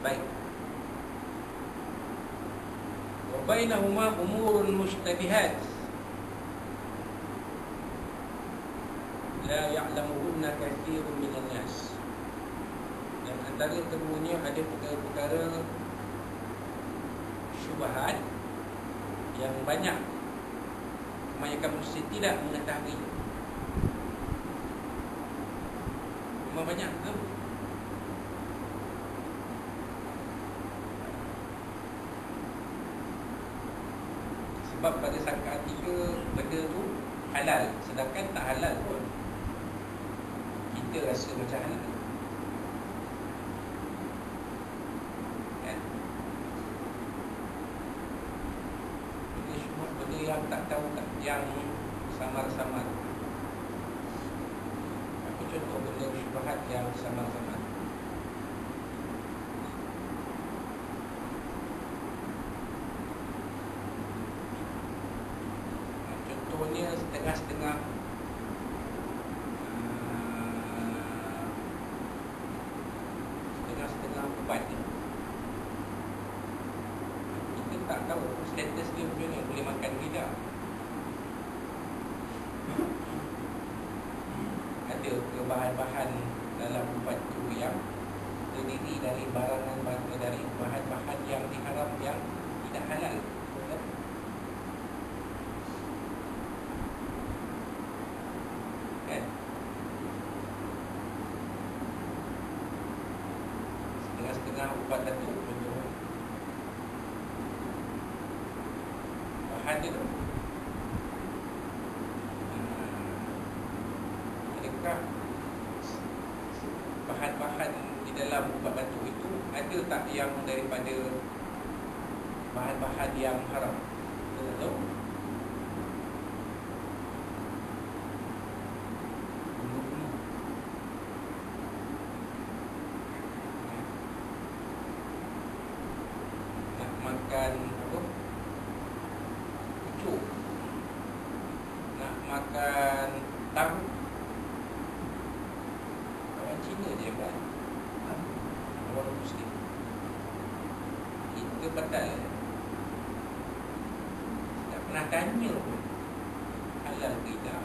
Baik. Wabainahuma umurun mushtabihat. La ya'lamuhunna kathirun minan nas. Dan antara keduanya ada perkara-perkara Syubahat Yang banyak. Kebanyakan manusia tidak mengetahui. Memang banyak tu Sebab pada sangkaan tiga benda tu halal Sedangkan tak halal pun Kita rasa macam halal. Kan? Yang tak tahu tak Yang samar-samar. Apa contoh benda syubhat yang samar-samar Contohnya setengah-setengah. Ah, Setengah-setengah ubat ni. Kita tak tahu status dia macam mana Boleh makan tidak Ada bahan-bahan dalam ubat tu yang Terdiri dari barangan Dari bahan-bahan yang diharam Yang tidak halal kan setengah-setengah ubat datuk contoh. Bahan dia tu. Ah, adakah bahan-bahan di dalam ubat batuk itu ada tak yang daripada bahan-bahan yang haram kita tak tahu nak makan apa pucuk nak makan tahu orang Cina je kan orang Muslim kita batal tak pernah tanya pun halal ke tidak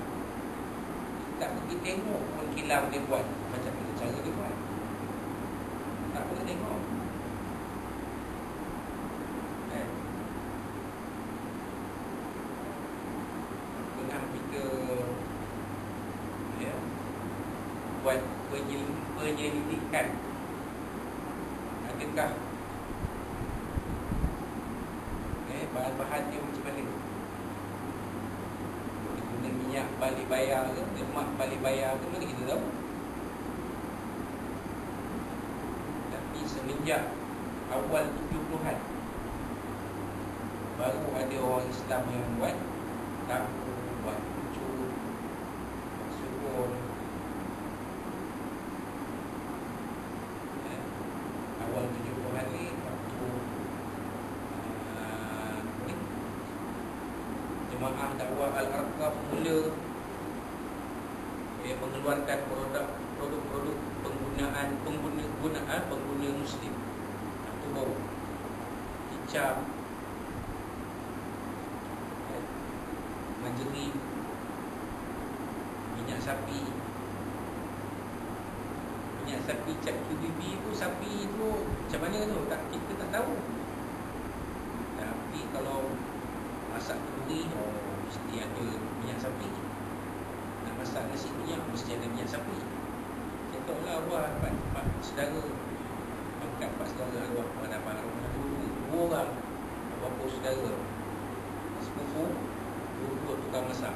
tak pergi tengok pun kilang dia buat. Macam mana cara dia buat? Tak boleh tengok. Pernah kita ya buat penyel- penyelidikan. Adakah eh bahan-bahan dia macam mana minyak bali bayar ke lemak bali bayar ke mana kita tahu tapi semenjak awal 70-an baru ada orang Islam yang buat tahu buat pucuk buat sukun eh, awal 70-an ni waktu uh, ni, jemaah dakwah Al-Arqam mula eh, mengeluarkan produk produk-produk penggunaan pengguna gunaan pengguna muslim. Atau bau. Hijab. Eh, manjeri minyak sapi. Minyak sapi cap QBB tu sapi tu macam mana tu? Tak kita tak tahu. Tapi kalau masak kenduri oh mesti ada minyak sapi. Nak masak nasi minyak mesti ada minyak sapi. Contohlah arwah empat, empat saudara. Angkat empat saudara arwah pada apa arwah dulu dua orang. Berapa saudara. Sepupu dua-dua tukang masak.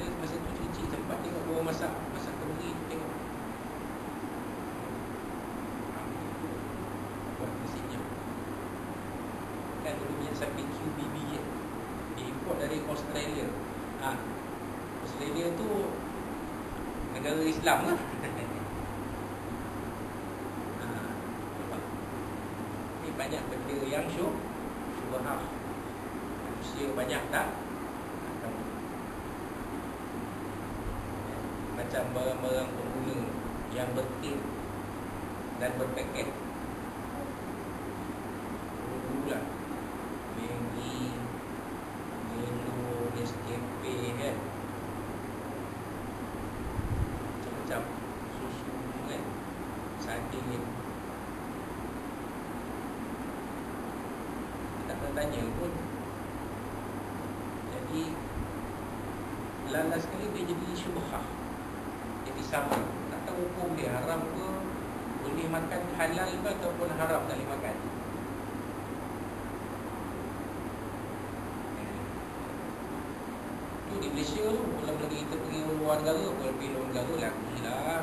Dia masa tu kecil sempat tengok orang masak masak kenduri tengok buat nasi minyak kan dulu minyak sapi QBB je diimport dari Australia ha. Australia tu negara Islam lah ha. nampak? ni banyak benda yang syub syubhah manusia banyak tak macam barang-barang pengguna yang bertil dan berpaket dulu lah Maggi Milo Nescafe kan macam-macam susu kan sardin tak pernah tanya pun jadi lalas sekali dia jadi syubhah jadi sama. Tak tahu hukum dia haram ke boleh makan halal ke ataupun haram tak boleh makan. Tu di Malaysia tu belum lagi kita pergi luar negara boleh pergi luar negara lagi lah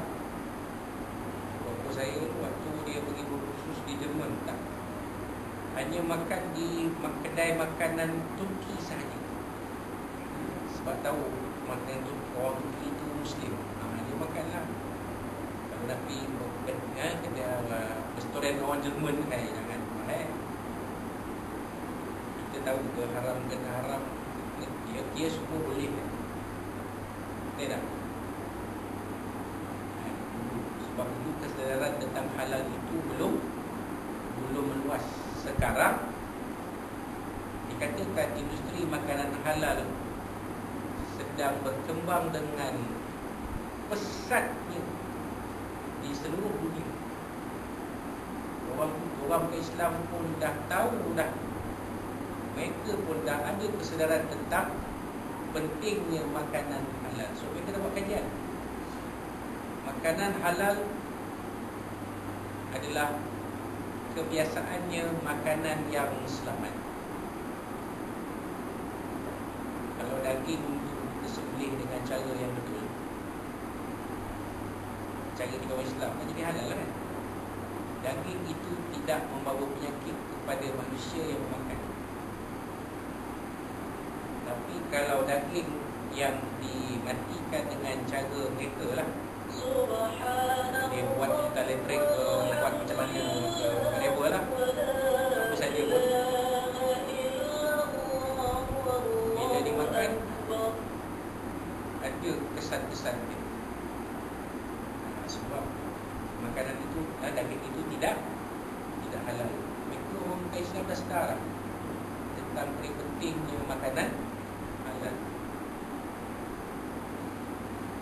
Bapa saya waktu dia pergi berkhusus di Jerman tak hanya makan di kedai makanan Turki sahaja. Sebab tahu makanan tu orang Turki tu Muslim. Ha, dia makan lah kalau nak pergi ya, kedai uh, restoran orang Jerman eh, jangan eh. kita tahu ke haram ke haram dia, dia semua boleh. Betul tak? Sebab itu kesedaran tentang halal itu belum Belum meluas Sekarang Dikatakan industri makanan halal Sedang berkembang dengan Pesatnya Di seluruh dunia Orang, orang Islam pun dah tahu dah mereka pun dah ada kesedaran tentang pentingnya makanan halal. So mereka dah buat kajian. Makanan halal adalah kebiasaannya makanan yang selamat. Kalau daging disembelih dengan cara yang betul. Cara kita orang Islam jadi halal kan. Daging itu tidak membawa penyakit kepada manusia yang memakan. Tapi kalau daging yang dimatikan dengan cara mereka lah Dia buat kita ke buat macam mana ke whatever lah makanan itu, daging itu tidak Tidak halal. Orang Islam dah sekarang. Tentang pentingnya makanan halal.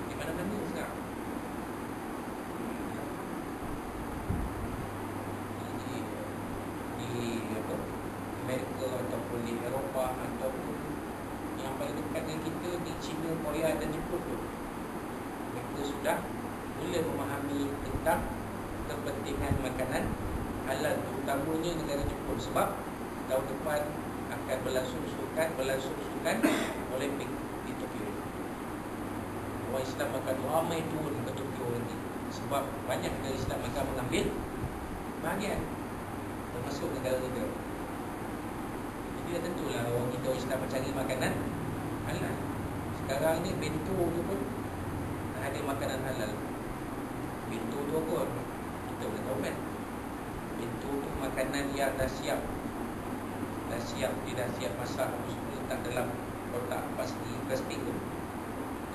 Di mana-mana sekarang. Di, di apa, Amerika ataupun di Eropah ataupun yang paling dekat dengan kita di China, Korea dan Jepun tu. Mereka sudah mula memahami tentang kepentingan makanan halal terutamanya negara Jepun sebab tahun depan akan berlangsung sukan berlangsung sukan Olimpik di Tokyo. Orang Islam akan ramai turun ke Tokyo nanti sebab banyak negara Islam akan mengambil bahagian termasuk negara-negara. Jadi dah tentulah orang kita orang Islam mencari makanan halal. Sekarang ni bento tu pun ada makanan halal. Bento tu apa? Kita boleh tahu kan? Bento tu makanan yang dah siap. Dah siap dia dah siap masak semua letak dalam kotak plastik plastik tu.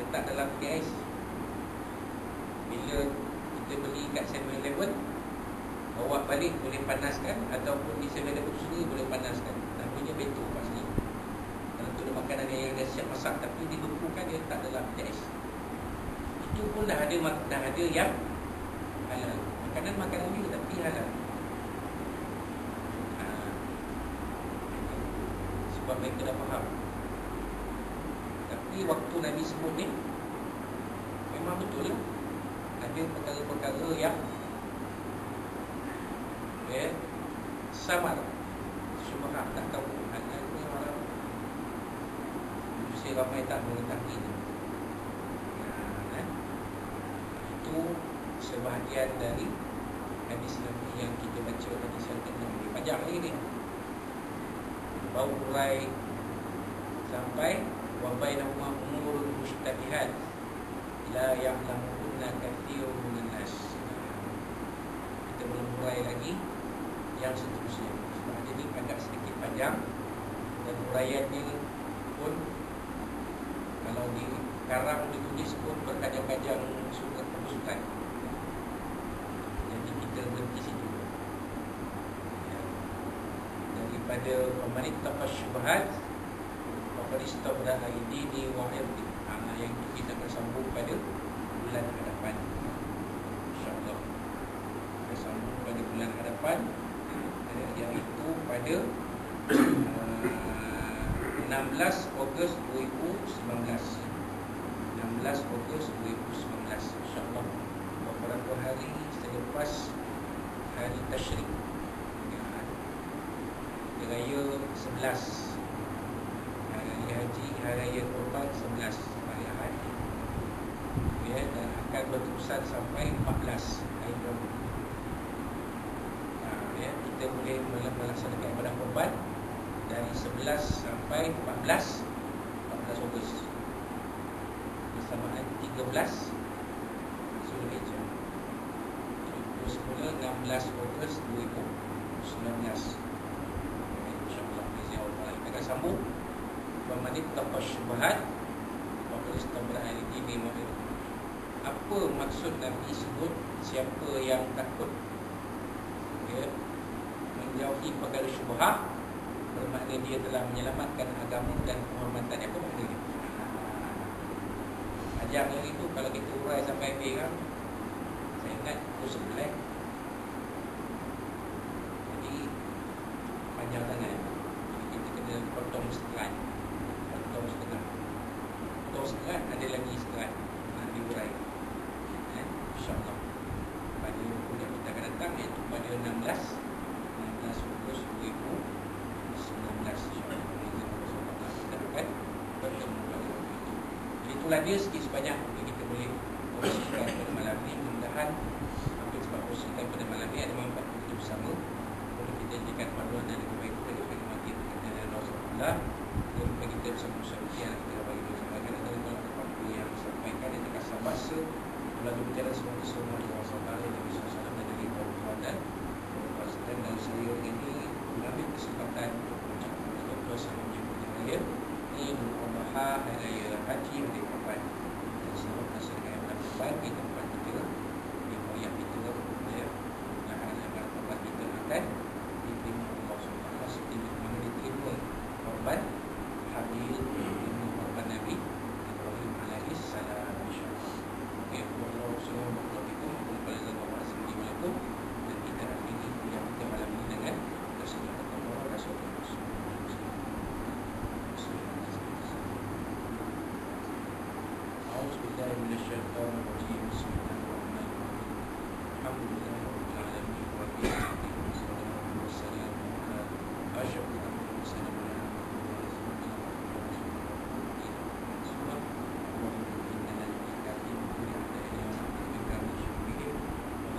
Letak dalam gas. Bila kita beli kat 7-Eleven bawa balik boleh panaskan ataupun di 7-Eleven tu sendiri boleh panaskan. Namanya bento pasti. Kalau tu ada makanan yang dah siap masak tapi dibekukan dia letak dalam gas. Itu pun dah ada dah ada yang halal makanan-makanan ni tapi halal sebab mereka dah faham. Tapi waktu Nabi sebut ni Memang betul lah. Ada perkara-perkara yang ya, Samar. Subhanallah tak tahu Halal ni orang Manusia ramai tak mengetahui ni ya, eh? Itu Sebahagian dari Hadis yang kita baca Hadis yang kita Panjang lagi ni. Bau urai sampai wa bainahuma umurun mushtabihat la ya'lamunna katsirun minan nas. Kita belum urai lagi yang seterusnya. Sebab jadi agak sedikit panjang dan uraiannya pun kalau di karang ditulis pun berkajang-kajang surat kepusukan. jadi kita berhenti situ. Ya. Daripada pemerik tapas syubhat pemerik setiap pada hari ini di wahir ha, ah, yang kita akan sambung pada bulan hadapan. insyaAllah. Kita sambung pada bulan hadapan ah, eh, Yang itu pada ah, uh, 16 Ogos 2019 16 Ogos 2019 insyaAllah. Beberapa hari selepas Hari Tashrik. Raya 11 Hari Raya Haji Hari Raya Korban 11 Hari Ahad ya, Dan akan berterusan sampai 14 Hari Rabu. Nah, ya, Kita boleh melaksanakan ibadah korban Dari 11 sampai 14 14 Ogos. Bersamaan 13 Zulhijjah Semula 16 Ogos 2019 akan sambung. Wamanit tanpa syubahat Maka istamrah ini Apa maksud Nabi sebut Siapa yang takut? Ya, Menjauhi perkara syubhat Bermakna dia telah menyelamatkan agama dan kehormatan. Apa maknanya? Ajar yang itu kalau kita urai sampai habis kan Saya ingat pukul sebelah Jadi Panjang sangat. Kita potong setengah potong setengah potong setengah ada lagi setengah nak diurai. Eh, insyaAllah. Pada bulan kita akan datang iaitu pada 16 16 Ogos 2019 insyaAllah. Kita akan bertemu pada waktu itu. Jadi itulah dia. Sikit sebanyak untuk kita boleh kongsikan pada malam ini mudah-mudahan apa sebab kongsikan pada malam ini ada manfaat kita bersama untuk kita jadikan panduan dan kebaikan Allah yang bagi kita syarikat yang kita bagi kita sampaikan adalah dalam apa yang disampaikan di dekat sabasa melalui berjalan semua semua di Taala yang bisa salam dan dari dan dan saya ini mengambil kesempatan untuk mengucapkan kepada sama menyebut yang lain ini Muhammad Hari Raya Haji yang dikapan dan selamat kasih kita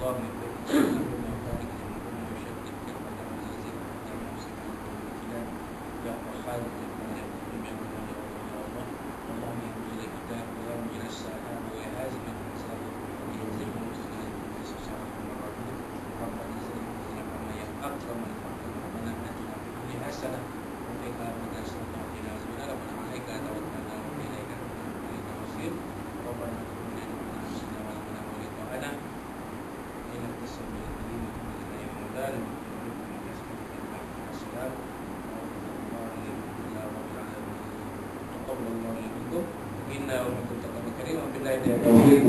और निकले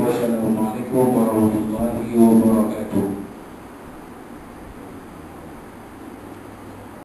ومنكم تقبل كريم وبالله التوفيق والسلام عليكم ورحمة الله وبركاته